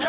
ਜੋ